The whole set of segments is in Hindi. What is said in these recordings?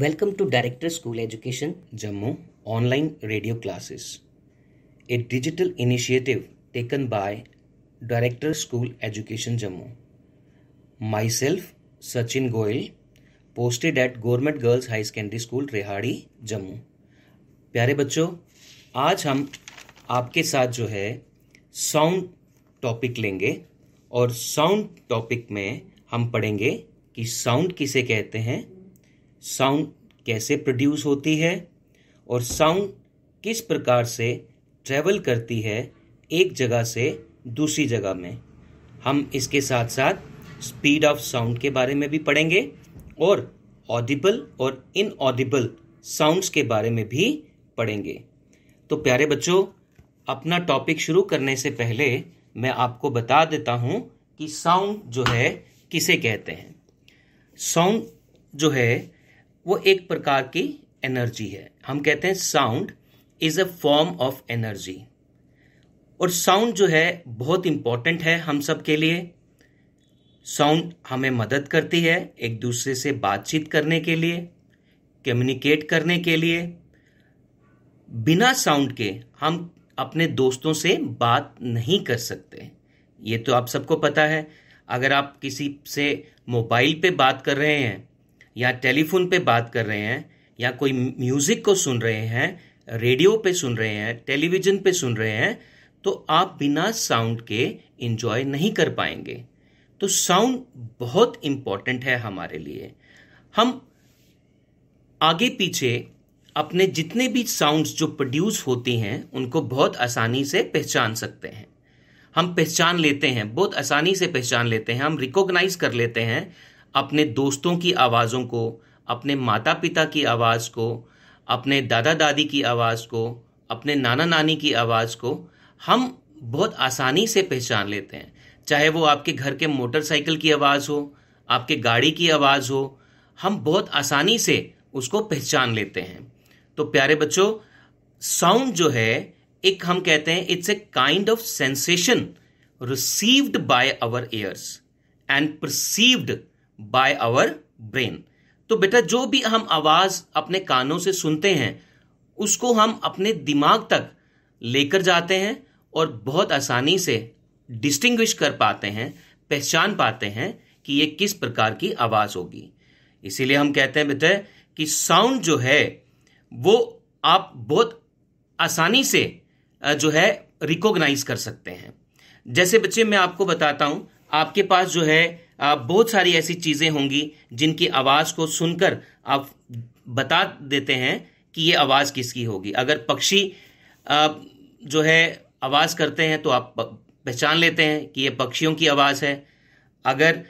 Welcome to director school education Jammu online radio classes a digital initiative taken by director school education Jammu myself Sachin Goyal posted at government girls high secondary school Rehari Jammu प्यारे बच्चों, आज हम आपके साथ जो है साउंड टॉपिक लेंगे और साउंड टॉपिक में हम पढ़ेंगे कि साउंड किसे कहते हैं साउंड कैसे प्रोड्यूस होती है और साउंड किस प्रकार से ट्रेवल करती है एक जगह से दूसरी जगह में। हम इसके साथ साथ स्पीड ऑफ़ साउंड के बारे में भी पढ़ेंगे और ऑडिबल और इनऑडिबल साउंड्स के बारे में भी पढ़ेंगे। तो प्यारे बच्चों, अपना टॉपिक शुरू करने से पहले मैं आपको बता देता हूँ कि साउंड जो है किसे कहते हैं। साउंड जो है वो एक प्रकार की एनर्जी है। हम कहते हैं sound is a form of energy. और साउंड जो है, बहुत इंपॉर्टेंट है हम सब के लिए। साउंड हमें मदद करती है एक दूसरे से बातचीत करने के लिए कम्युनिकेट करने के लिए। बिना साउंड के हम अपने दोस्तों से बात नहीं कर सकते। ये तो आप सबको पता है। अगर आप किसी से मोबाइल पे बात कर रहे हैं या टेलीफोन पे बात कर रहे हैं, या कोई म्यूज़िक को सुन रहे हैं, रेडियो पे सुन रहे हैं, टेलीविज़न पे सुन रहे हैं तो आप बिना साउंड के इंजॉय नहीं कर पाएँगे। तो साउंड बहुत इंपॉर्टेंट है हमारे लिए। हम आगे पीछे अपने जितने भी साउंड्स जो प्रोड्यूस होती हैं, उनको बहुत आसानी से पहचान सकते हैं। हम पहचान लेते हैं, बहुत आसानी से पहचान लेते हैं, हम रिकॉग्नाइज कर लेते हैं अपने दोस्तों की आवाज़ों को, अपने माता पिता की आवाज़ को, अपने दादा दादी की आवाज़ को, अपने नाना नानी की आवाज़ को हम बहुत आसानी से पहचान लेते हैं। चाहे वो आपके घर के मोटरसाइकिल की आवाज़ हो, आपके गाड़ी की आवाज़ हो, हम बहुत आसानी से उसको पहचान लेते हैं। तो प्यारे बच्चों साउंड जो है, एक हम कहते हैं it's a kind of sensation received by our ears and perceived by our brain तो बेटा, जो भी हम आवाज़ अपने कानों से सुनते हैं, उसको हम अपने दिमाग तक लेकर जाते हैं और बहुत आसानी से डिस्टिंग्विश कर पाते हैं, पहचान पाते हैं कि ये किस प्रकार की आवाज़ होगी। इसीलिए हम कहते हैं बेटा कि साउंड जो है, वो आप बहुत आसानी से जो है रिकॉग्नाइज कर सकते हैं। जैसे बच्चे, मैं आपको बताता हूँ, आपके पास जो है बहुत सारी ऐसी चीज़ें होंगी जिनकी आवाज़ को सुनकर आप बता देते हैं कि ये आवाज़ किसकी होगी। अगर पक्षी जो है, आवाज़ करते हैं तो आप पहचान लेते हैं कि ये पक्षियों की आवाज़ है। अगर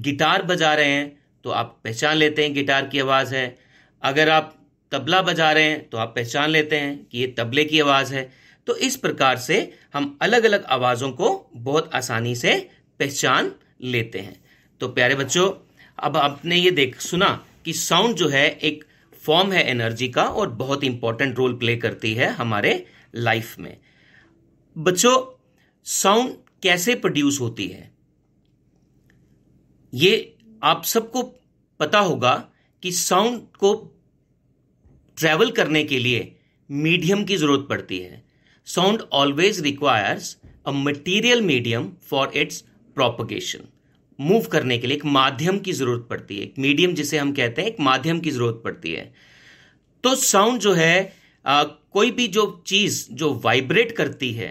गिटार बजा रहे हैं तो आप पहचान लेते हैं गिटार की आवाज़ है। अगर आप तबला बजा रहे हैं तो आप पहचान लेते हैं कि ये तबले की आवाज़ है। तो इस प्रकार से हम अलग अलग आवाजों को बहुत आसानी से पहचान लेते हैं। तो प्यारे बच्चों, अब आपने ये देख, सुना कि साउंड जो है, एक फॉर्म है एनर्जी का और बहुत इंपॉर्टेंट रोल प्ले करती है हमारे लाइफ में। बच्चों साउंड कैसे प्रोड्यूस होती है? ये आप सबको पता होगा कि साउंड को ट्रेवल करने के लिए मीडियम की ज़रूरत पड़ती है। Sound always requires a material medium for its propagation move करने के लिए एक माध्यम की ज़रूरत पड़ती है एक मीडियम जिसे हम कहते हैं एक माध्यम की ज़रूरत पड़ती है। तो साउंड जो है आ, कोई भी जो चीज़ जो वाइब्रेट करती है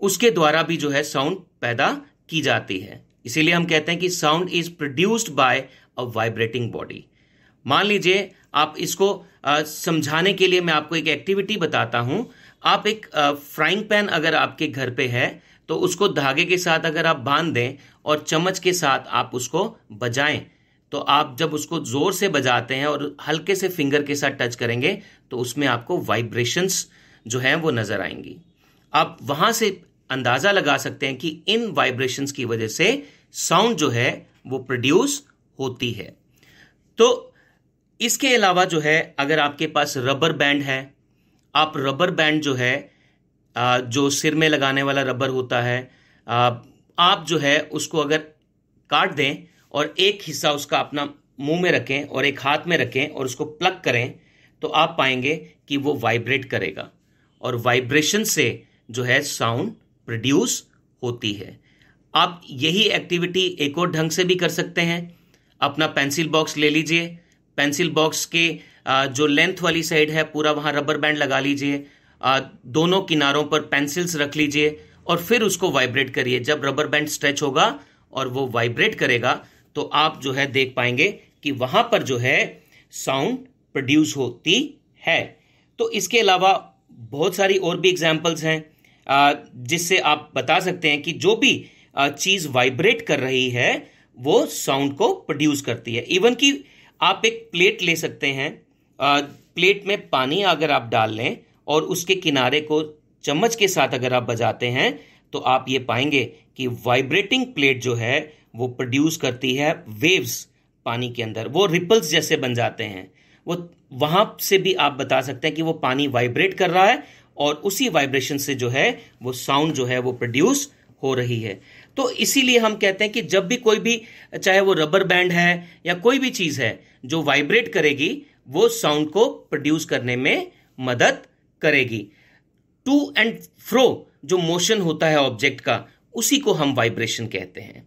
उसके द्वारा भी जो है साउंड पैदा की जाती है। इसीलिए हम कहते हैं कि sound is produced by a vibrating body मान लीजिए आप इसको समझाने के लिए मैं आपको एक एक्टिविटी बताता हूँ। आप एक फ्राइंग पैन अगर आपके घर पे है तो उसको धागे के साथ अगर आप बाँध दें और चम्मच के साथ आप उसको बजाएँ तो आप जब उसको ज़ोर से बजाते हैं और हल्के से फिंगर के साथ टच करेंगे तो उसमें आपको वाइब्रेशंस जो हैं वो नज़र आएँगी। आप वहाँ से अंदाज़ा लगा सकते हैं कि इन वाइब्रेशंस की वजह से साउंड जो है वो प्रोड्यूस होती है। तो इसके अलावा जो है, अगर आपके पास रबर बैंड है, आप रबर बैंड जो है जो सिर में लगाने वाला रबर होता है आप जो है उसको अगर काट दें और एक हिस्सा उसका अपना मुँह में रखें और एक हाथ में रखें और उसको प्लग करें तो आप पाएँगे कि वो वाइब्रेट करेगा और वाइब्रेशन से जो है साउंड प्रोड्यूस होती है। आप यही एक्टिविटी एक और ढंग से भी कर सकते हैं। अपना पेंसिल बॉक्स ले लीजिए। पेंसिल बॉक्स के जो लेंथ वाली साइड है, पूरा वहाँ रबर बैंड लगा लीजिए। दोनों किनारों पर पेंसिल्स रख लीजिए और फिर उसको वाइब्रेट करिए। जब रबर बैंड स्ट्रेच होगा और वो वाइब्रेट करेगा तो आप जो है देख पाएँगे कि वहाँ पर जो है साउंड प्रोड्यूस होती है। तो इसके अलावा बहुत सारी और भी एग्जाम्पल्स हैं जिससे आप बता सकते हैं कि जो भी चीज़ वाइब्रेट कर रही है, वो साउंड को प्रोड्यूस करती है। इवन कि आप एक प्लेट ले सकते हैं प्लेट में पानी अगर आप डाल लें और उसके किनारे को चम्मच के साथ अगर आप बजाते हैं तो आप ये पाएँगे कि वाइब्रेटिंग प्लेट जो है, वो प्रोड्यूस करती है वेव्स पानी के अंदर। वो रिपल्स जैसे बन जाते हैं। वो वहाँ से भी आप बता सकते हैं कि वो पानी वाइब्रेट कर रहा है और उसी वाइब्रेशन से जो है, वो साउंड जो है, वो प्रोड्यूस हो रही है। तो इसीलिए हम कहते हैं कि जब भी कोई भी, चाहे वो रबर बैंड है या कोई भी चीज़ है, जो वाइब्रेट करेगी, वो साउंड को प्रोड्यूस करने में मदद करेगी। टू एंड फ्रो जो मोशन होता है ऑब्जेक्ट का, उसी को हम वाइब्रेशन कहते हैं।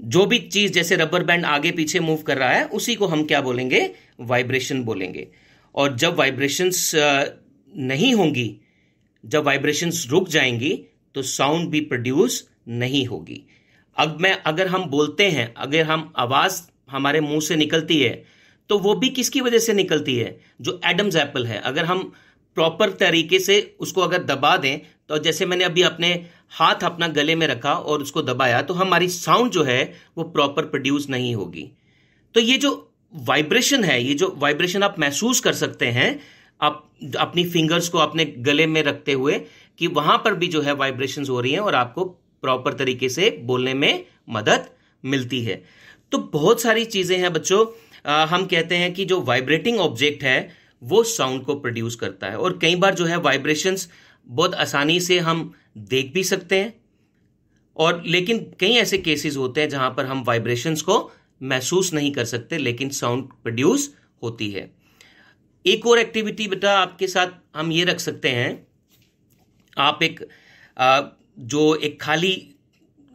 जो भी चीज़ जैसे रबर बैंड आगे पीछे मूव कर रहा है, उसी को हम क्या बोलेंगे? वाइब्रेशन बोलेंगे। और जब वाइब्रेशंस नहीं होंगी, जब वाइब्रेशंस रुक जाएँगी तो साउंड भी प्रोड्यूस नहीं होगी। अब मैं, अगर हम बोलते हैं, अगर हम आवाज़ हमारे मुँह से निकलती है तो वो भी किसकी वजह से निकलती है? जो एडम्स एप्पल है। अगर हम प्रॉपर तरीके से उसको अगर दबा दें तो जैसे मैंने अभी अपने हाथ अपना गले में रखा और उसको दबाया तो हमारी साउंड जो है, वो प्रॉपर प्रोड्यूस नहीं होगी। तो ये जो वाइब्रेशन है, ये जो वाइब्रेशन आप महसूस कर सकते हैं, आप अपनी फिंगर्स को अपने गले में रखते हुए, कि वहाँ पर भी जो है वाइब्रेशन हो रही हैं और आपको प्रॉपर तरीके से बोलने में मदद मिलती है। तो बहुत सारी चीज़ें हैं बच्चों। हम कहते हैं कि जो वाइब्रेटिंग ऑब्जेक्ट है वो साउंड को प्रोड्यूस करता है। और कई बार जो है वाइब्रेशंस बहुत आसानी से हम देख भी सकते हैं। और लेकिन कई ऐसे केसेस होते हैं जहाँ पर हम वाइब्रेशंस को महसूस नहीं कर सकते लेकिन साउंड प्रोड्यूस होती है। एक और एक्टिविटी बेटा आपके साथ हम ये रख सकते हैं। आप एक आ, जो एक खाली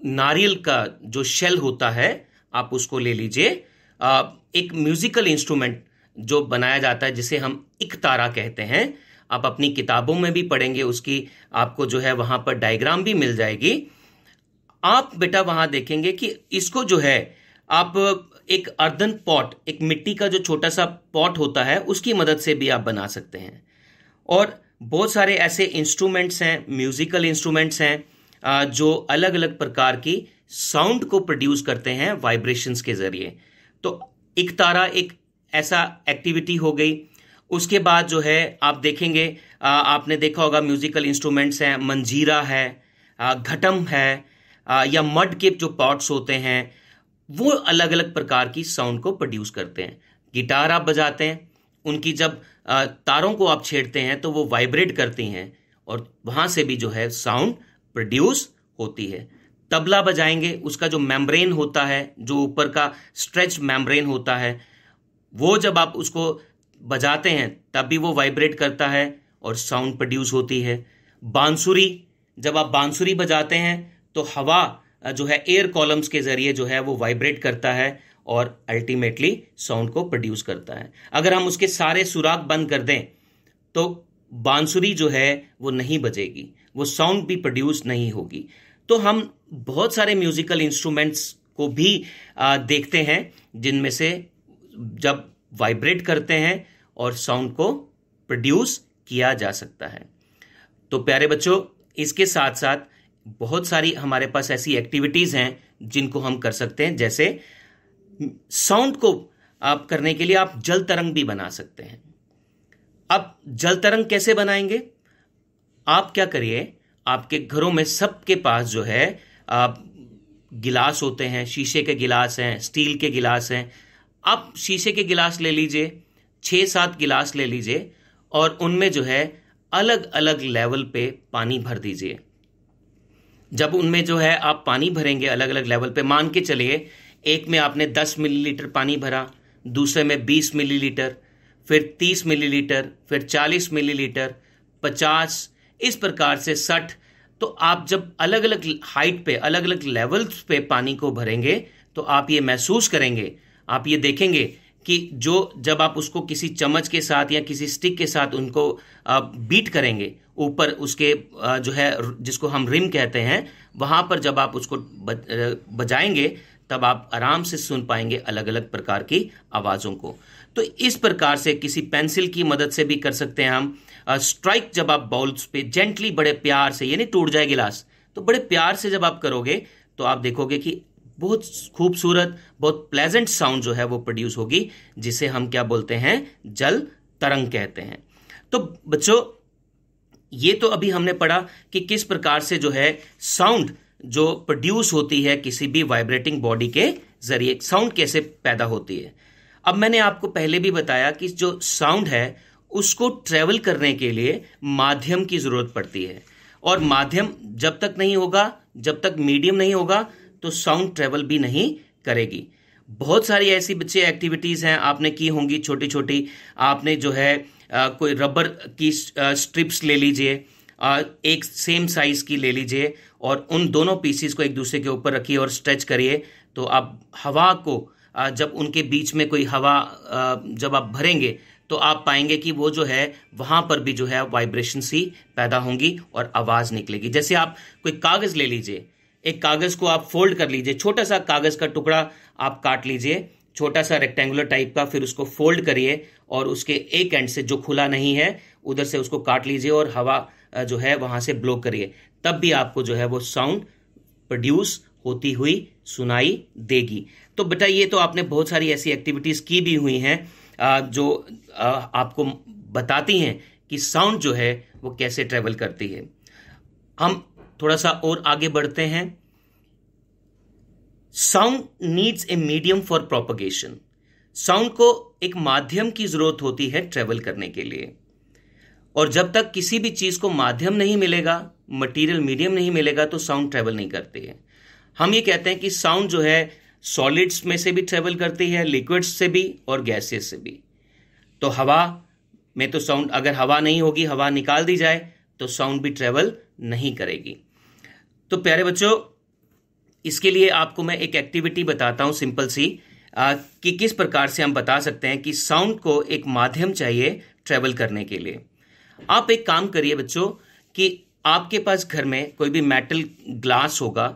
नारियल का जो शेल होता है आप उसको ले लीजिए। एक म्यूजिकल इंस्ट्रूमेंट जो बनाया जाता है, जिसे हम इक तारा कहते हैं। आप अपनी किताबों में भी पढ़ेंगे, उसकी आपको जो है वहाँ पर डायग्राम भी मिल जाएगी। आप बेटा वहाँ देखेंगे कि इसको जो है, आप एक अर्दन पॉट, एक मिट्टी का जो छोटा सा पॉट होता है, उसकी मदद से भी आप बना सकते हैं। और बहुत सारे ऐसे इंस्ट्रूमेंट्स हैं, म्यूजिकल इंस्ट्रूमेंट्स हैं जो अलग अलग प्रकार की साउंड को प्रोड्यूस करते हैं वाइब्रेशंस के ज़रिए। तो एक तारा एक ऐसा एक्टिविटी हो गई। उसके बाद जो है आप देखेंगे आ, आपने देखा होगा म्यूजिकल इंस्ट्रूमेंट्स हैं मंजीरा है घटम है आ, या मड के जो पॉट्स होते हैं वो अलग अलग प्रकार की साउंड को प्रोड्यूस करते हैं। गिटार आप बजाते हैं उनकी जब आ, तारों को आप छेड़ते हैं तो वो वाइब्रेट करती हैं और वहाँ से भी जो है साउंड प्रोड्यूस होती है। तबला बजाएँगे उसका जो मेम्ब्रेन होता है जो ऊपर का स्ट्रेच मेम्ब्रेन होता है वो जब आप उसको बजाते हैं तब भी वो वाइब्रेट करता है और साउंड प्रोड्यूस होती है। बांसुरी जब आप बांसुरी बजाते हैं तो हवा जो है एयर कॉलम्स के ज़रिए जो है वो वाइब्रेट करता है और अल्टीमेटली साउंड को प्रोड्यूस करता है। अगर हम उसके सारे सुराग बंद कर दें तो बांसुरी जो है वो नहीं बजेगी वो साउंड भी प्रोड्यूस नहीं होगी। तो हम बहुत सारे म्यूजिकल इंस्ट्रूमेंट्स को भी आ, देखते हैं जिनमें से जब वाइब्रेट करते हैं और साउंड को प्रोड्यूस किया जा सकता है। तो प्यारे बच्चों, इसके साथ साथ बहुत सारी हमारे पास ऐसी एक्टिविटीज़ हैं जिनको हम कर सकते हैं। जैसे साउंड को आप करने के लिए आप जल तरंग भी बना सकते हैं। अब जल तरंग कैसे बनाएँगे? आप क्या करिए, आपके घरों में सबके पास जो है, आप गिलास होते हैं, शीशे के गिलास हैं, स्टील के गिलास हैं आप शीशे के गिलास ले लीजिए छः सात गिलास ले लीजिए और उनमें जो है अलग अलग लेवल पे पानी भर दीजिए। जब उनमें जो है आप पानी भरेंगे अलग अलग लेवल पे, मान के चलिए, एक में आपने 10 मिलीलीटर पानी भरा, दूसरे में 20 मिलीलीटर, फिर 30 मिलीलीटर, फिर 40 मिलीलीटर 50 इस प्रकार से 60 तो आप जब अलग अलग हाइट पे अलग अलग लेवल्स पे पानी को भरेंगे तो आप ये महसूस करेंगे आप ये देखेंगे कि जो जब आप उसको किसी चम्मच के साथ या किसी स्टिक के साथ उनको बीट करेंगे, ऊपर उसके जो है जिसको हम रिम कहते हैं, वहाँ पर जब आप उसको बजाएँगे, तब आप आराम से सुन पाएँगे अलग अलग प्रकार की आवाज़ों को। तो इस प्रकार से किसी पेंसिल की मदद से भी कर सकते हैं हम। स्ट्राइक जब आप बाउल्स पे जेंटली बड़े प्यार से, यानी टूट जाए गिलास तो बड़े प्यार से जब आप करोगे तो आप देखोगे कि बहुत खूबसूरत, बहुत प्लेजेंट साउंड जो है वो प्रोड्यूस होगी, जिसे हम क्या बोलते हैं? जल तरंग कहते हैं। तो बच्चों, ये तो अभी हमने पढ़ा कि किस प्रकार से जो है साउंड जो प्रोड्यूस होती है किसी भी वाइब्रेटिंग बॉडी के ज़रिए साउंड कैसे पैदा होती है। अब मैंने आपको पहले भी बताया कि जो साउंड है, उसको ट्रेवल करने के लिए माध्यम की ज़रूरत पड़ती है। और माध्यम जब तक नहीं होगा, जब तक मीडियम नहीं होगा तो साउंड ट्रेवल भी नहीं करेगी। बहुत सारी ऐसी बच्चे एक्टिविटीज़ हैं आपने की होंगी छोटी छोटी आपने जो है आ, कोई रबर की स्ट्रिप्स ले लीजिए एक सेम साइज़ की ले लीजिए और उन दोनों पीसीस को एक दूसरे के ऊपर रखिए और स्ट्रेच करिए। तो आप हवा को जब उनके बीच में कोई हवा जब आप भरेंगे तो आप पाएँगे कि वो जो है वहाँ पर भी जो है वाइब्रेशन सी पैदा होंगी और आवाज़ निकलेगी। जैसे आप कोई कागज़ ले लीजिए एक कागज़ को आप फोल्ड कर लीजिए, छोटा सा कागज़ का टुकड़ा आप काट लीजिए, छोटा सा रेक्टेंगुलर टाइप का, फिर उसको फोल्ड करिए और उसके एक एंड से जो खुला नहीं है, उधर से उसको काट लीजिए और हवा जो है वहाँ से ब्लो करिए। तब भी आपको जो है वो साउंड प्रोड्यूस होती हुई सुनाई देगी। तो बेटा ये तो आपने बहुत सारी ऐसी एक्टिविटीज़ की भी हुई हैं जो आपको बताती हैं कि साउंड जो है वो कैसे ट्रेवल करती है। हम थोड़ा सा और आगे बढ़ते हैं। Sound needs a medium for propagation sound को एक माध्यम की ज़रूरत होती है ट्रेवल करने के लिए। और जब तक किसी भी चीज़ को माध्यम नहीं मिलेगा मटेरियल मीडियम नहीं मिलेगा तो साउंड ट्रेवल नहीं करती है। हम ये कहते हैं कि साउंड जो है सॉलिड्स में से भी ट्रेवल करती है लिक्विड्स से भी और गैसेस से भी। तो हवा में तो साउंड अगर हवा नहीं होगी, हवा निकाल दी जाए तो साउंड भी ट्रेवल नहीं करेगी। तो प्यारे बच्चों इसके लिए आपको मैं एक एक्टिविटी बताता हूँ सिंपल सी आ, कि किस प्रकार से हम बता सकते हैं कि साउंड को एक माध्यम चाहिए ट्रेवल करने के लिए। आप एक काम करिए बच्चों कि आपके पास घर में कोई भी मेटल ग्लास होगा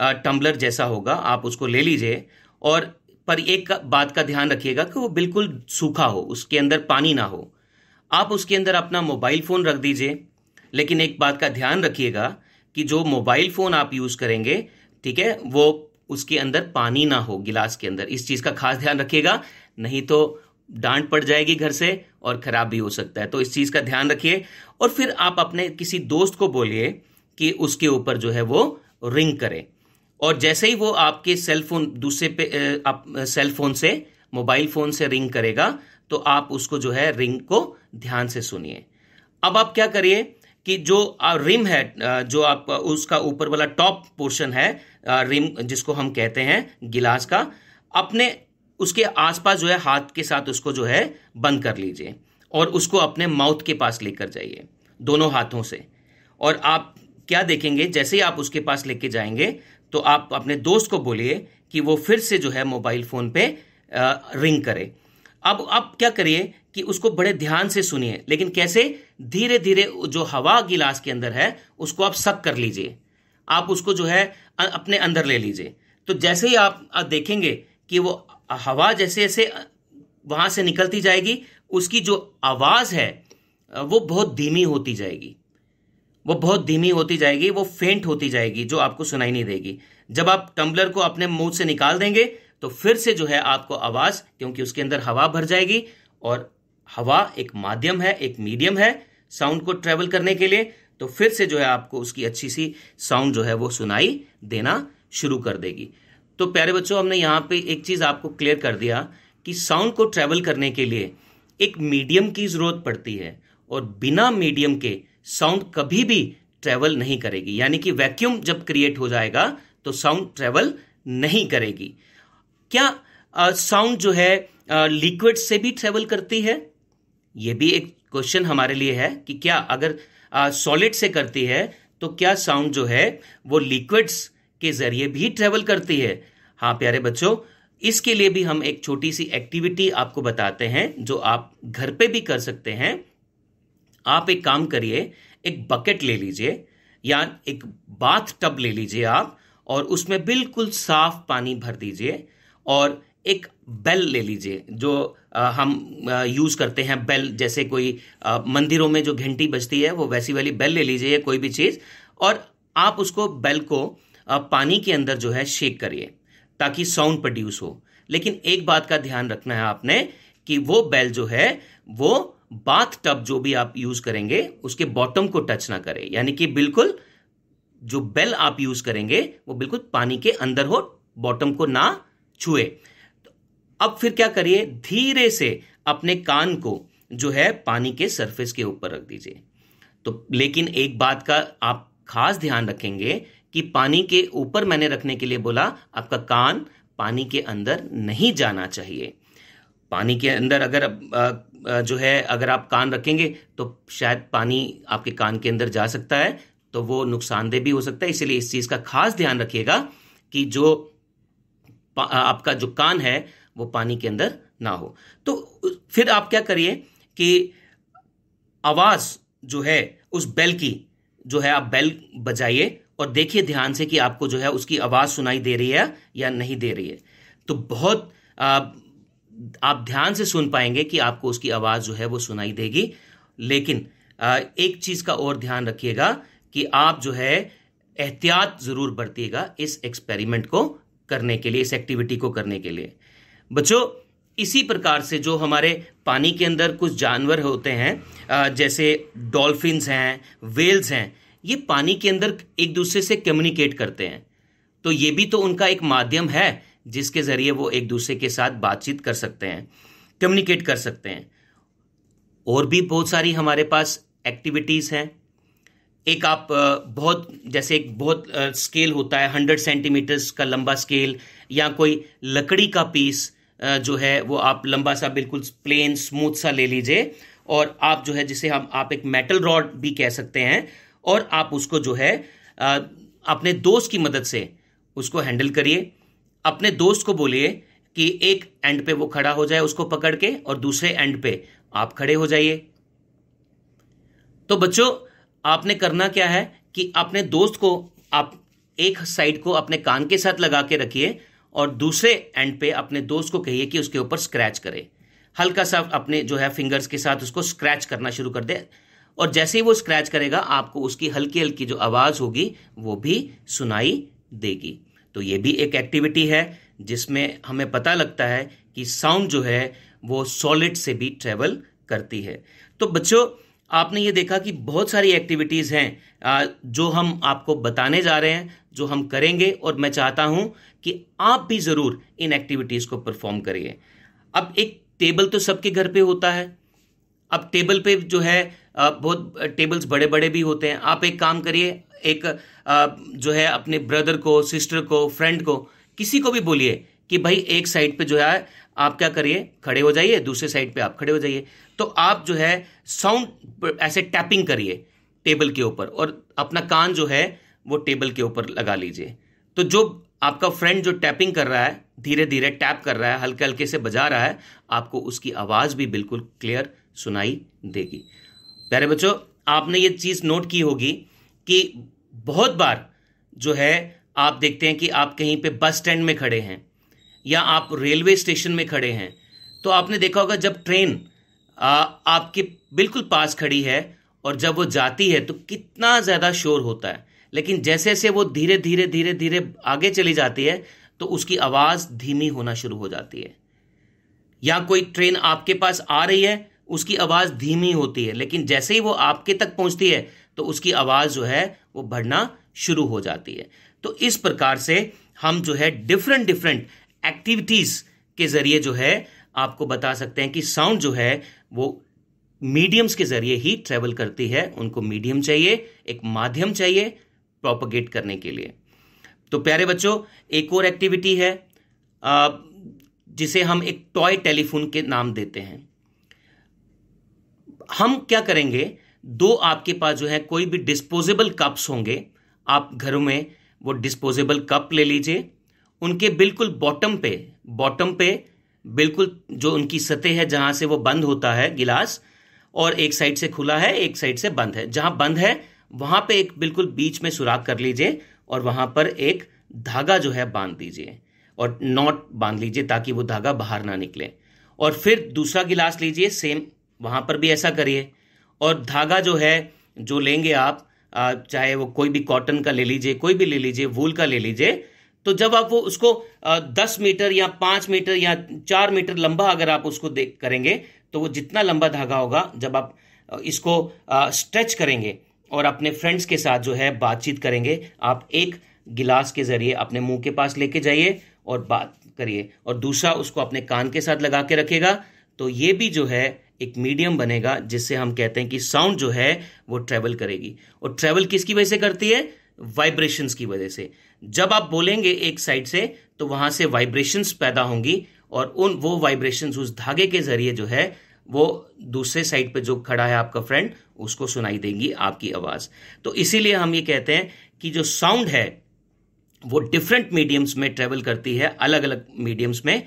टम्बलर जैसा होगा आप उसको ले लीजिए और पर एक बात का ध्यान रखिएगा कि वो बिल्कुल सूखा हो उसके अंदर पानी ना हो। आप उसके अंदर अपना मोबाइल फ़ोन रख दीजिए लेकिन एक बात का ध्यान रखिएगा कि जो मोबाइल फ़ोन आप यूज़ करेंगे, ठीक है, वो उसके अंदर पानी ना हो, गिलास के अंदर। इस चीज़ का खास ध्यान रखिएगा, नहीं तो डांट पड़ जाएगी घर से और खराब भी हो सकता है। तो इस चीज़ का ध्यान रखिए। और फिर आप अपने किसी दोस्त को बोलिए कि उसके ऊपर जो है वो रिंग करें। और जैसे ही वो आपके सेल फ़ोन दूसरे पे आप सेल फ़ोन से, मोबाइल फ़ोन से रिंग करेगा तो आप उसको जो है रिंग को ध्यान से सुनिए। अब आप क्या करिए कि जो रिम है जो आप, उसका ऊपर वाला टॉप पोर्शन है रिम जिसको हम कहते हैं, गिलास का, अपने, उसके आसपास जो है, हाथ के साथ उसको जो है, बंद कर लीजिए और उसको अपने माउथ के पास लेकर जाइए, दोनों हाथों से। और आप क्या देखेंगे, जैसे ही आप उसके पास लेके जाएँगे तो आप अपने दोस्त को बोलिए कि वो फिर से जो है, मोबाइल फ़ोन पे रिंग करे। अब आप क्या करिए कि उसको बड़े ध्यान से सुनिए, लेकिन कैसे? धीरे धीरे जो हवा गिलास के अंदर है, उसको आप सक कर लीजिए। आप उसको जो है अपने अंदर ले लीजिए। तो जैसे ही आप देखेंगे कि वो हवा जैसे जैसे वहाँ से निकलती जाएगी, उसकी जो आवाज़ है वो बहुत धीमी होती जाएगी। वो बहुत धीमी होती जाएगी, वो फेंट होती जाएगी, जो आपको सुनाई नहीं देगी। जब आप टम्बलर को अपने मुँह से निकाल देंगे तो फिर से जो है आपको आवाज़, क्योंकि उसके अंदर हवा भर जाएगी, और हवा एक माध्यम है, एक मीडियम है साउंड को ट्रेवल करने के लिए तो फिर से जो है आपको उसकी अच्छी सी साउंड जो है वो सुनाई देना शुरू कर देगी। तो प्यारे बच्चों, हमने यहाँ पे एक चीज़ आपको क्लियर कर दिया कि साउंड को ट्रेवल करने के लिए एक मीडियम की ज़रूरत पड़ती है और बिना मीडियम के साउंड कभी भी ट्रेवल नहीं करेगी। यानी कि वैक्यूम जब क्रिएट हो जाएगा तो साउंड ट्रेवल नहीं करेगी। क्या साउंड जो है लिक्विड से भी ट्रेवल करती है? ये भी एक क्वेश्चन हमारे लिए है कि क्या अगर सॉलिड से करती है तो क्या साउंड जो है, वो लिक्विड्स के ज़रिए भी ट्रेवल करती है? हाँ प्यारे बच्चों, इसके लिए भी हम एक छोटी सी एक्टिविटी आपको बताते हैं, जो आप घर पे भी कर सकते हैं। आप एक काम करिए, एक बकेट ले लीजिए, या एक बाथ टब ले लीजिए आप, और उसमें बिल्कुल साफ़ पानी भर दीजिए, और एक बेल ले लीजिए, जो हम यूज़ करते हैं बेल जैसे कोई मंदिरों में जो घंटी बजती है, वो वैसी वाली बेल ले लीजिए कोई भी चीज़, और आप उसको बेल को पानी के अंदर जो है शेक करिए, ताकि साउंड प्रोड्यूस हो। लेकिन एक बात का ध्यान रखना है आपने, कि वो बेल जो है, वो बाथ टब जो भी आप यूज़ करेंगे, उसके बॉटम को टच ना करे। यानी कि बिल्कुल जो बेल आप यूज़ करेंगे, वो बिल्कुल पानी के अंदर हो बॉटम को ना छुए। अब फिर क्या करिए? धीरे से अपने कान को जो है पानी के सरफेस के ऊपर रख दीजिए। तो लेकिन एक बात का आप खास ध्यान रखेंगे कि पानी के ऊपर मैंने रखने के लिए बोला, आपका कान पानी के अंदर नहीं जाना चाहिए। पानी के अंदर अगर जो है अगर आप कान रखेंगे तो शायद पानी आपके कान के अंदर जा सकता है तो वो नुकसानदेह भी हो सकता है। इसलिए इस चीज़ का खास ध्यान रखिएगा कि जो आपका जो कान है वो पानी के अंदर ना हो। तो फिर आप क्या करिए कि आवाज़ जो है उस बेल की जो है आप बेल बजाइए और देखिए ध्यान से कि आपको जो है उसकी आवाज़ सुनाई दे रही है या नहीं दे रही है। तो बहुत आ, आप ध्यान से सुन पाएँगे कि आपको उसकी आवाज़ जो है वो सुनाई देगी। लेकिन आ, एक चीज़ का और ध्यान रखिएगा कि आप जो है एहतियात ज़रूर बरतिएगा इस एक्सपेरिमेंट को करने के लिए इस एक्टिविटी को करने के लिए। बच्चों, इसी प्रकार से जो हमारे पानी के अंदर कुछ जानवर होते हैं जैसे डॉल्फिन्स हैं वेल्स हैं, ये पानी के अंदर एक दूसरे से कम्युनिकेट करते हैं। तो ये भी तो उनका एक माध्यम है, जिसके ज़रिए वो एक दूसरे के साथ बातचीत कर सकते हैं कम्युनिकेट कर सकते हैं। और भी बहुत सारी हमारे पास एक्टिविटीज़ हैं। एक आप बहुत, जैसे एक बहुत स्केल होता है हंड्रेड सेंटीमीटर्स का लंबा स्केल या कोई लकड़ी का पीस जो है, वो आप लंबा सा, बिल्कुल प्लेन स्मूथ सा ले लीजिए। और आप जो है, जिसे हम, आप एक मेटल रॉड भी कह सकते हैं, और आप उसको जो है अपने दोस्त की मदद से उसको हैंडल करिए। अपने दोस्त को बोलिए कि एक एंड पे वो खड़ा हो जाए उसको पकड़ के, और दूसरे एंड पे आप खड़े हो जाइए। तो बच्चों, आपने करना क्या है कि अपने दोस्त को आप एक साइड को अपने कान के साथ लगा के रखिए और दूसरे एंड पे अपने दोस्त को कहिए कि उसके ऊपर स्क्रैच करे। हल्का सा अपने जो है फिंगर्स के साथ उसको स्क्रैच करना शुरू कर दे और जैसे ही वो स्क्रैच करेगा, आपको उसकी हल्की हल्की जो आवाज़ होगी, वो भी सुनाई देगी। तो ये भी एक एक्टिविटी है, जिसमें हमें पता लगता है कि साउंड जो है, वो सॉलिड से भी ट्रेवल करती है। तो बच्चों, आपने ये देखा कि बहुत सारी एक्टिविटीज़ हैं जो हम आपको बताने जा रहे हैं जो हम करेंगे और मैं चाहता हूँ कि आप भी ज़रूर इन एक्टिविटीज़ को परफॉर्म करिए। अब एक टेबल तो सबके घर पे होता है। अब टेबल पे जो है बहुत टेबल्स बड़े बड़े भी होते हैं। आप एक काम करिए, एक जो है अपने ब्रदर को सिस्टर को फ्रेंड को, किसी को भी बोलिए कि भाई एक साइड पे जो है, आप क्या करिए, खड़े हो जाइए, दूसरे साइड पे आप खड़े हो जाइए। तो आप जो है साउंड ऐसे टैपिंग करिए टेबल के ऊपर और अपना कान जो है वो टेबल के ऊपर लगा लीजिए। तो जो आपका फ्रेंड जो टैपिंग कर रहा है धीरे धीरे टैप कर रहा है हल्के हल्के से बजा रहा है, आपको उसकी आवाज़ भी बिल्कुल क्लियर सुनाई देगी। प्यारे बच्चों, आपने ये चीज़ नोट की होगी कि बहुत बार जो है, आप देखते हैं कि आप कहीं पे बस स्टैंड में खड़े हैं या आप रेलवे स्टेशन में खड़े हैं। तो आपने देखा होगा जब ट्रेन आपके बिल्कुल पास खड़ी है और जब वो जाती है तो कितना ज़्यादा शोर होता है। लेकिन जैसे जैसे वो धीरे धीरे धीरे धीरे आगे चली जाती है तो उसकी आवाज़ धीमी होना शुरू हो जाती है। या कोई ट्रेन आपके पास आ रही है, उसकी आवाज़ धीमी होती है, लेकिन जैसे ही वो आपके तक पहुँचती है तो उसकी आवाज़ जो है, वो बढ़ना शुरू हो जाती है। तो इस प्रकार से हम जो है डिफरेंट डिफरेंट एक्टिविटीज़ के ज़रिए जो है, आपको बता सकते हैं कि साउंड जो है, वो मीडियम्स के ज़रिए ही ट्रेवल करती है। उनको मीडियम चाहिए, एक माध्यम चाहिए प्रोपोगेट करने के लिए। तो प्यारे बच्चों, एक और एक्टिविटी है जिसे हम एक टॉय टेलीफोन के नाम देते हैं। हम क्या करेंगे, दो आपके पास जो है कोई भी डिस्पोजेबल कप्स होंगे, आप घरों में वो डिस्पोजेबल कप ले लीजिए। उनके बिल्कुल बॉटम पे बॉटम पे बिल्कुल जो उनकी सतह है, जहाँ से वो बंद होता है गिलास, और एक साइड से खुला है, एक साइड से बंद है। जहाँ बंद है वहाँ पे एक बिल्कुल बीच में सुराख कर लीजिए और वहाँ पर एक धागा जो है बाँध दीजिए और नॉट बाँध लीजिए ताकि वो धागा बाहर ना निकले। और फिर दूसरा गिलास लीजिए सेम वहाँ पर भी ऐसा करिए। और धागा जो है, जो लेंगे आप चाहे वो कोई भी कॉटन का ले लीजिए, कोई भी ले लीजिए वूल का ले लीजिए तो जब आप वो उसको दस मीटर या पाँच मीटर या चार मीटर लंबा अगर आप उसको देख करेंगे तो वो जितना लंबा धागा होगा, जब आप इसको स्ट्रेच करेंगे और अपने फ्रेंड्स के साथ जो है बातचीत करेंगे। आप एक गिलास के ज़रिए अपने मुँह के पास लेके जाइए और बात करिए। और दूसरा, उसको अपने कान के साथ लगा के रखेगा तो ये भी जो है एक मीडियम बनेगा, जिससे हम कहते हैं कि साउंड जो है वो ट्रेवल करेगी। और ट्रेवल किसकी वजह से करती है? वाइब्रेशंस की वजह से। जब आप बोलेंगे एक साइड से तो वहाँ से वाइब्रेशंस पैदा होंगी और उन वो वाइब्रेशंस उस धागे के ज़रिए जो है वो दूसरे साइड पे जो खड़ा है आपका फ्रेंड उसको सुनाई देंगी आपकी आवाज़। तो इसीलिए हम ये कहते हैं कि जो साउंड है, वो डिफरेंट मीडियम्स में ट्रेवल करती है अलग अलग मीडियम्स में।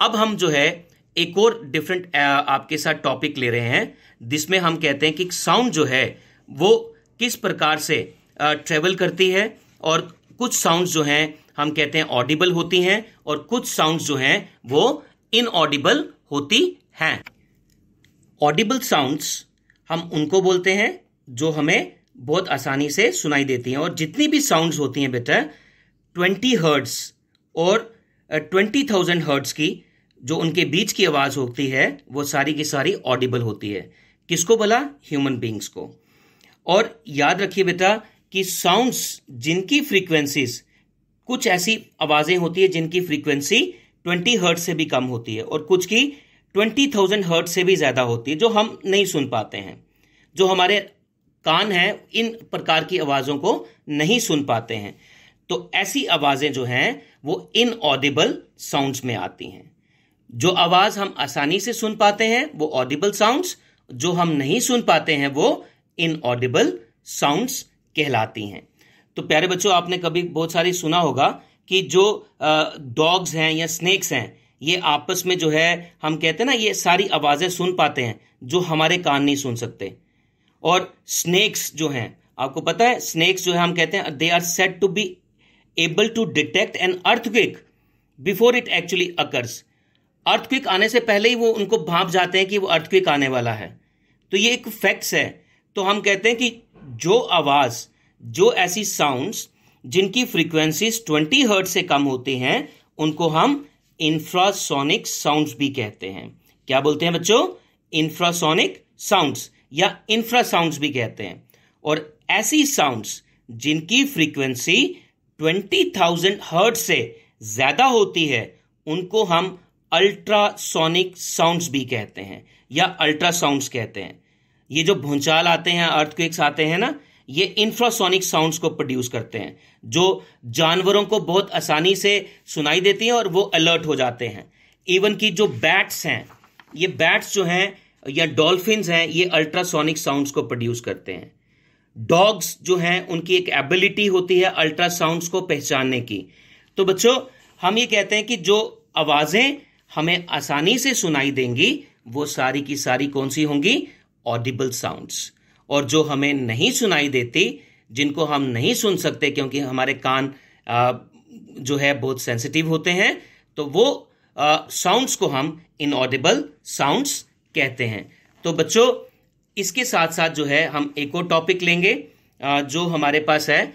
अब हम जो है, एक और डिफरेंट आपके साथ टॉपिक ले रहे हैं, जिसमें हम कहते हैं कि साउंड जो है, वो किस प्रकार से ट्रेवल करती है और कुछ साउंड्स जो हैं, हम कहते हैं ऑडिबल होती हैं और कुछ साउंड्स जो हैं, वो इनऑडिबल होती हैं। ऑडिबल साउंड्स हम उनको बोलते हैं, जो हमें बहुत आसानी से सुनाई देती हैं। और जितनी भी साउंड्स होती हैं बेटा ट्वेंटी हर्ट्स और ट्वेंटी थाउज़ेंड हर्ट्स की जो उनके बीच की आवाज़ होती है, वो सारी की सारी ऑडिबल होती है। किसको बोला? ह्यूमन बींग्स को। और याद रखिए बेटा कि साउंड्स जिनकी फ्रीक्वेंसीज कुछ ऐसी आवाज़ें होती है जिनकी फ्रीक्वेंसी ट्वेंटी हर्ट से भी कम होती है। और कुछ की ट्वेंटी थाउज़ेंड हर्ट से भी ज़्यादा होती है, जो हम नहीं सुन पाते हैं। जो हमारे कान हैं, इन प्रकार की आवाजों को नहीं सुन पाते हैं। तो ऐसी आवाज़ें जो हैं, वो इनऑडिबल साउंड्स में आती हैं। जो आवाज़ हम आसानी से सुन पाते हैं, वो ऑडिबल साउंड्स जो हम नहीं सुन पाते हैं, वो इनऑडिबल साउंड्स कहलाती हैं। तो प्यारे बच्चों, आपने कभी बहुत सारी सुना होगा कि जो डॉग्स हैं या स्नेक्स हैं ये आपस में जो है, हम कहते हैं ना, ये सारी आवाज़ें सुन पाते हैं, जो हमारे कान नहीं सुन सकते। और स्नेक्स जो हैं, आपको पता है स्नेक्स जो है, हम कहते हैं they are set to be able to detect an earthquake before it actually occurs earthquake आने से पहले ही वो उनको भाप जाते हैं कि वो अर्थक्विक आने वाला है। तो ये एक फैक्ट्स है। तो हम कहते हैं कि जो आवाज़, जो ऐसी साउंड्स जिनकी फ्रीक्वेंसीज 20 हर्ट से कम होती हैं, उनको हम इंफ्रासोनिक साउंड्स भी कहते हैं। क्या बोलते हैं बच्चों? इंफ्रासोनिक साउंड्स या इंफ्रा साउंड्स भी कहते हैं। और ऐसी साउंड्स जिनकी फ्रीक्वेंसी 20,000 हर्ट से ज़्यादा होती है उनको हम अल्ट्रासोनिक साउंड्स भी कहते हैं या अल्ट्रासाउंड्स कहते हैं। ये जो भूचाल आते हैं अर्थक्वेक्स आते हैं ना ये इंफ्रासोनिक साउंड्स को प्रोड्यूस करते हैं, जो जानवरों को बहुत आसानी से सुनाई देती हैं और वो अलर्ट हो जाते हैं। इवन की जो बैट्स हैं, ये बैट्स जो हैं या डॉल्फिन हैं, ये अल्ट्रासोनिक साउंड्स को प्रोड्यूस करते हैं। डॉग्स जो हैं, उनकी एक एबिलिटी होती है अल्ट्रासाउंड्स को पहचानने की। तो बच्चों, हम ये कहते हैं कि जो आवाज़ें हमें आसानी से सुनाई देंगी, वो सारी की सारी कौन सी होंगी? ऑडिबल साउंड्स और जो हमें नहीं सुनाई देती, जिनको हम नहीं सुन सकते क्योंकि हमारे कान जो है, बहुत सेंसिटिव होते हैं तो वो साउंड्स को हम इनऑडिबल साउंड्स कहते हैं। तो बच्चों, इसके साथ साथ जो है, हम एक और टॉपिक लेंगे जो हमारे पास है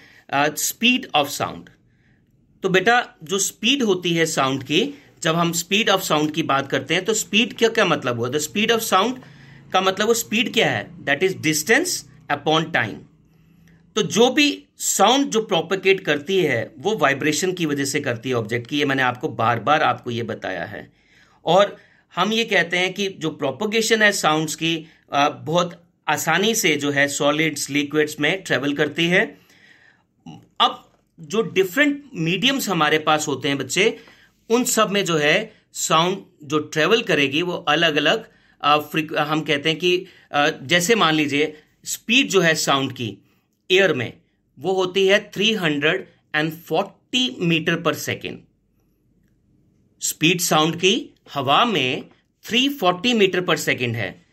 स्पीड ऑफ़ साउंड तो बेटा, जो स्पीड होती है साउंड की, जब हम स्पीड ऑफ़ साउंड की बात करते हैं तो स्पीड क्या क्या मतलब हुआ? द स्पीड ऑफ़ साउंड का मतलब वो स्पीड क्या है? That is distance upon time तो जो भी साउंड जो प्रोपोकेट करती है, वो वाइब्रेशन की वजह से करती है ऑब्जेक्ट की। ये मैंने आपको बार बार आपको ये बताया है। और हम ये कहते हैं कि जो प्रोपोगेशन है साउंड्स की बहुत आसानी से जो है सॉलिड्स लिक्विड्स में ट्रेवल करती है। अब जो डिफरेंट मीडियम्स हमारे पास होते हैं बच्चे, उन सब में जो है साउंड जो ट्रेवल करेगी, वो अलग अलग हम कहते हैं कि जैसे मान लीजिए स्पीड जो है साउंड की एयर में, वो होती है 340 metre per second speed sound की हवा में 340 मीटर पर सेकेंड है.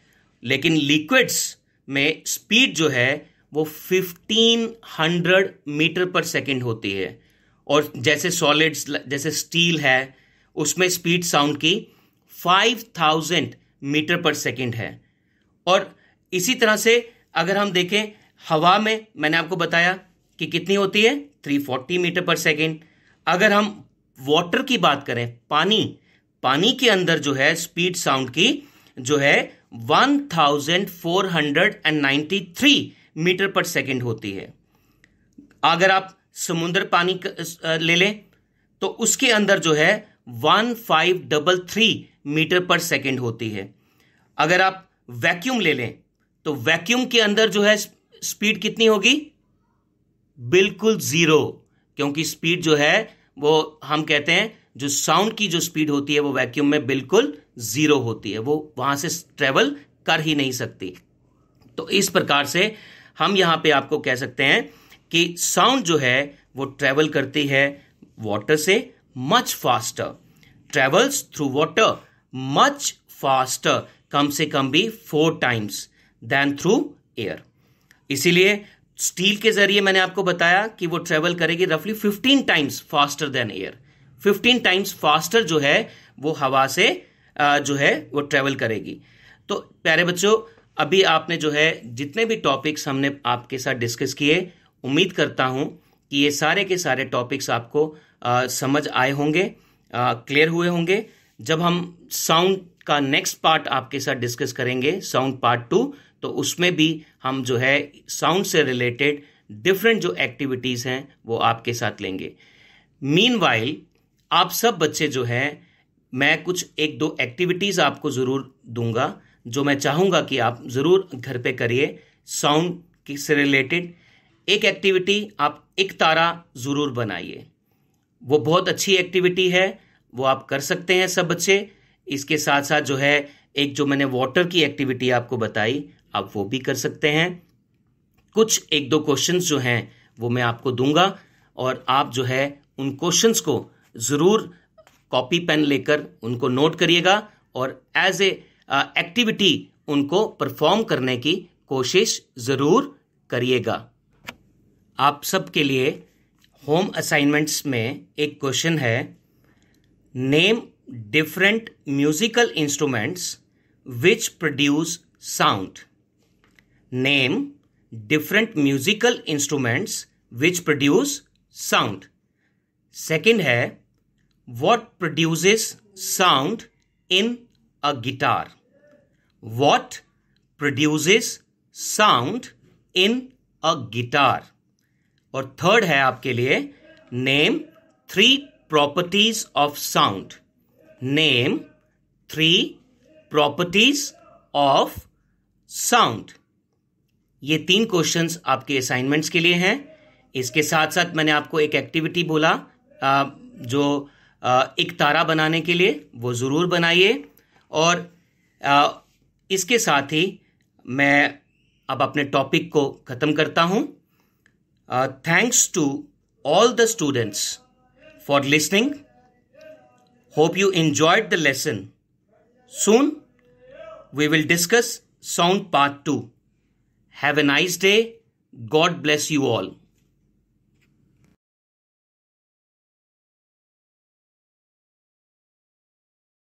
लेकिन लिक्विड्स में स्पीड जो है, वो 1500 मीटर पर सेकेंड होती है. और जैसे सॉलिड्स जैसे स्टील है, उसमें स्पीड साउंड की 5000 मीटर पर सेकेंड है। और इसी तरह से अगर हम देखें, हवा में मैंने आपको बताया कि कितनी होती है? 340 मीटर पर सेकेंड। अगर हम वाटर की बात करें, पानी पानी के अंदर जो है स्पीड साउंड की जो है 1493 मीटर पर सेकेंड होती है। अगर आप समुद्र पानी ले लें तो उसके अंदर जो है one five double three metre per second होती है। अगर आप वैक्यूम ले लें तो वैक्यूम के अंदर जो है स्पीड कितनी होगी? बिल्कुल ज़ीरो, क्योंकि स्पीड जो है, वो हम कहते हैं, जो साउंड की जो स्पीड होती है, वो वैक्यूम में बिल्कुल ज़ीरो होती है। वो वहाँ से ट्रेवल कर ही नहीं सकती। तो इस प्रकार से हम यहाँ पे आपको कह सकते हैं कि साउंड जो है, वो ट्रेवल करती है वाटर से much faster travels through water much faster कम से कम भी four times than through air इसीलिए स्टील के ज़रिए मैंने आपको बताया कि वो ट्रेवल करेगी रफली 15 times faster than air 15 times faster जो है, वो हवा से जो है, वो ट्रेवल करेगी. तो प्यारे बच्चों, अभी आपने जो है, जितने भी टॉपिक्स हमने आपके साथ डिस्कस किए, उम्मीद करता हूँ कि ये सारे के सारे टॉपिक्स आपको आ, समझ आए होंगे क्लियर हुए होंगे। जब हम साउंड का नेक्स्ट पार्ट आपके साथ डिस्कस करेंगे साउंड पार्ट टू तो उसमें भी हम जो है साउंड से रिलेटेड डिफरेंट जो एक्टिविटीज़ हैं वो आपके साथ लेंगे। मीन आप सब बच्चे जो हैं मैं कुछ एक दो एक्टिविटीज़ आपको ज़रूर दूँगा जो मैं चाहूँगा कि आप ज़रूर घर पे करिए साउंड से रिलेटेड एक एक्टिविटी आप एक तारा ज़रूर बनाइए। वो बहुत अच्छी एक्टिविटी है, वो आप कर सकते हैं सब बच्चे। इसके साथ साथ जो है, एक जो मैंने वाटर की एक्टिविटी आपको बताई, आप वो भी कर सकते हैं। कुछ एक दो क्वेश्चंस जो हैं, वो मैं आपको दूँगा और आप जो है, उन क्वेश्चंस को ज़रूर कॉपी पेन लेकर उनको नोट करिएगा और एज ए एक्टिविटी उनको परफॉर्म करने की कोशिश ज़रूर करिएगा। आप सबके लिए होम असाइनमेंट्स में एक क्वेश्चन है, name different musical instruments which produce sound. Name different musical instruments which produce sound. Second है what produces sound in a guitar what produces sound in a guitar और थर्ड है आपके लिए name three properties of sound name three properties of sound ये तीन क्वेश्चंस आपके असाइनमेंट्स के लिए हैं। इसके साथ साथ मैंने आपको एक एक्टिविटी बोला जो एक तारा बनाने के लिए, वो ज़रूर बनाइए। और इसके साथ ही मैं अब अपने टॉपिक को ख़त्म करता हूँ। Uh, thanks to all the students for listening. Hope you enjoyed the lesson. Soon we will discuss sound part 2. Have a nice day. God bless you all.